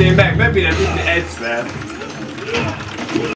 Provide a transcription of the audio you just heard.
Én meg, nem kéne tudni egyszer.